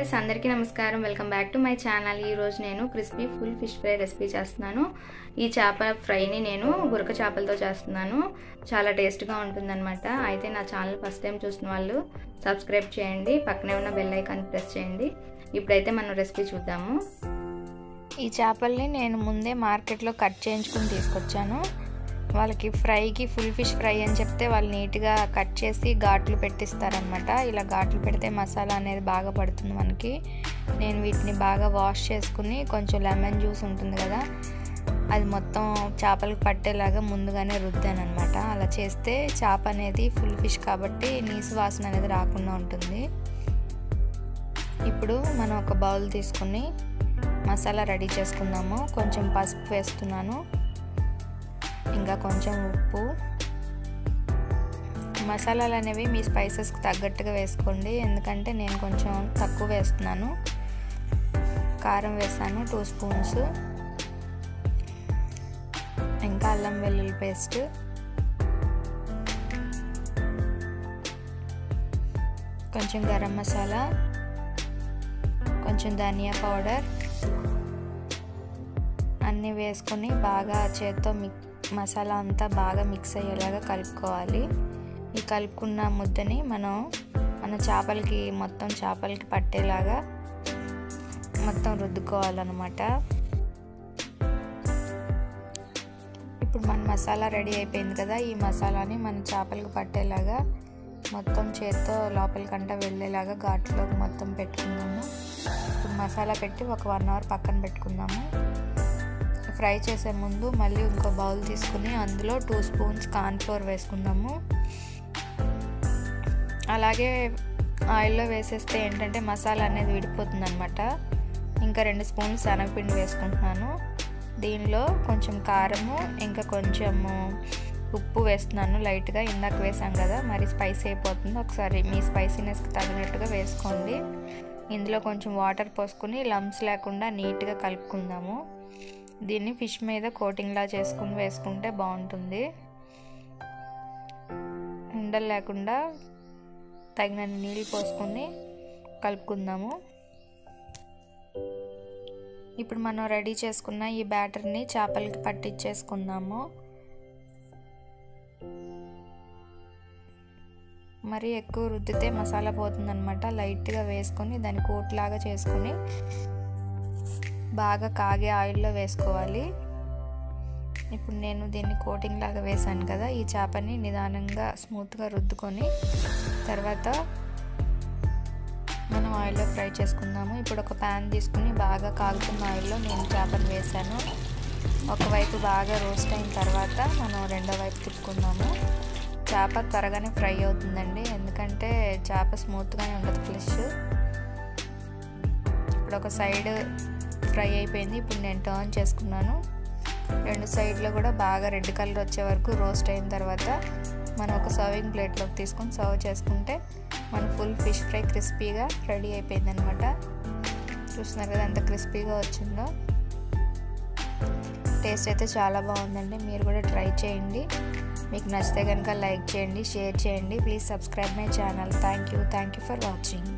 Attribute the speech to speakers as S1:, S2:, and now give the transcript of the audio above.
S1: Friends అందరికీ నమస్కారం. Welcome back to my channel. ఈరోజు నేను crispy full fish fry recipe చేస్తున్నాను. ఈ చేపల ఫ్రైని నేను గురక చేపలతో చేస్తున్నాను. చాలా టేస్ట్గా ఉంటుందన్నమాట. అయితే నా ఛానల్ ఫస్ట్ టైం చూసిన వాళ్ళు సబ్స్క్రైబ్ చేయండి. పక్కనే ఉన్న బెల్ ఐకాన్ ప్రెస్ చేయండి. ఇప్పుడైతే మనం రెసిపీ చూద్దాము.
S2: ఈ చేపల్ని నేను ముందే మార్కెట్లో కట్ చేయించుకుని తీసుకొచ్చాను. వాళ్ళకి ఫ్రైకి ఫుల్ ఫిష్ ఫ్రై అని చెప్తే వాళ్ళు నీట్గా కట్ చేసి ఘాట్లు పెట్టిస్తారనమాట ఇలా ఘాట్లు పెడితే మసాలా అనేది బాగా పడుతుంది మనకి. నేను వీటిని బాగా వాష్ చేసుకుని కొంచెం లెమన్ జ్యూస్ ఉంటుంది కదా అది మొత్తం చేపలకు పట్టేలాగా ముందుగానే రుద్దాను అనమాట అలా చేస్తే చేప అనేది ఫుల్ ఫిష్ కాబట్టి నీసు వాసన అనేది రాకుండా ఉంటుంది. ఇప్పుడు మనం ఒక బౌల్ తీసుకుని మసాలా రెడీ చేసుకుందాము. కొంచెం పసుపు వేస్తున్నాను. ఇంకా కొంచెం ఉప్పు. మసాలాలు అనేవి మీ స్పైసెస్కి తగ్గట్టుగా వేసుకోండి. ఎందుకంటే నేను కొంచెం తక్కువ వేస్తున్నాను. కారం వేసాను టూ స్పూన్స్ ఇంకా అల్లం వెల్లుల్లి పేస్ట్ కొంచెం గరం మసాలా. కొంచెం ధనియా పౌడర్ అన్నీ వేసుకొని బాగా చేత్తో మిక్ మసాలా అంతా బాగా మిక్స్ అయ్యేలాగా కలుపుకోవాలి. ఈ కలుపుకున్న ముద్దని మనం మన చేపలకి మొత్తం చేపలకి పట్టేలాగా మొత్తం రుద్దుకోవాలన్నమాట. ఇప్పుడు మన మసాలా రెడీ అయిపోయింది కదా ఈ మసాలాని మన చేపలకి పట్టేలాగా మొత్తం చేత్తో లోపలికంట వెళ్ళేలాగా ఘాట్లోకి మొత్తం పెట్టుకుందాము. ఇప్పుడు మసాలా పెట్టి ఒక వన్ అవర్ పక్కన పెట్టుకుందాము. ఫ్రై చేసే ముందు మళ్ళీ ఇంకో బౌల్ తీసుకుని అందులో టూ స్పూన్స్ కార్న్ఫ్లోర్ వేసుకుందాము. అలాగే ఆయిల్లో వేసేస్తే ఏంటంటే మసాలా అనేది విడిపోతుంది అనమాట ఇంకా రెండు స్పూన్స్ శనగపిండి వేసుకుంటున్నాను. దీనిలో కొంచెం కారము ఇంకా కొంచెము ఉప్పు వేస్తున్నాను. లైట్గా ఇందాక వేసాం కదా మరి స్పైసీ అయిపోతుంది. ఒకసారి మీ స్పైసీనెస్కి తగినట్టుగా వేసుకోండి. ఇందులో కొంచెం వాటర్ పోసుకుని లమ్స్ లేకుండా నీట్గా కలుపుకుందాము. దీన్ని ఫిష్ మీద కోటింగ్లా చేసుకుని వేసుకుంటే బాగుంటుంది. ఉండలు లేకుండా తగినన్ని నీళ్ళు పోసుకొని కలుపుకుందాము. ఇప్పుడు మనం రెడీ చేసుకున్న ఈ బ్యాటర్ని చేపలకి పట్టించేసుకుందాము మరి ఎక్కువ రుద్దితే మసాలా పోతుందనమాట లైట్గా వేసుకొని దాన్ని కోట్లాగా చేసుకొని బాగా కాగే ఆయిల్లో వేసుకోవాలి. ఇప్పుడు నేను దీన్ని కోటింగ్ లాగా వేసాను కదా ఈ చేపని నిదానంగా స్మూత్గా రుద్దుకొని తర్వాత మనం ఆయిల్లో ఫ్రై చేసుకుందాము. ఇప్పుడు ఒక ప్యాన్ తీసుకుని బాగా కాగుతున్న ఆయిల్లో నేను చేపను వేసాను ఒకవైపు బాగా రోస్ట్ అయిన తర్వాత మనం రెండో వైపు తిప్పుకుందాము. చేప త్వరగానే ఫ్రై అవుతుందండి ఎందుకంటే చేప స్మూత్గానే ఉండదు ఫ్లెష్. ఇప్పుడు ఒక సైడ్ ఫ్రై అయిపోయింది. ఇప్పుడు నేను టర్న్ చేసుకున్నాను. రెండు సైడ్లో కూడా బాగా రెడ్ కలర్ వచ్చే వరకు రోస్ట్ అయిన తర్వాత మనం ఒక సర్వింగ్ ప్లేట్లోకి తీసుకొని సర్వ్ చేసుకుంటే మన ఫుల్ ఫిష్ ఫ్రై క్రిస్పీగా రెడీ అయిపోయింది అనమాట చూస్తున్నారు కదా ఎంత క్రిస్పీగా వచ్చిందో. టేస్ట్ అయితే చాలా బాగుందండి. మీరు కూడా ట్రై చేయండి. మీకు నచ్చితే కనుక లైక్ చేయండి షేర్ చేయండి. Please subscribe my channel thank you thank you for watching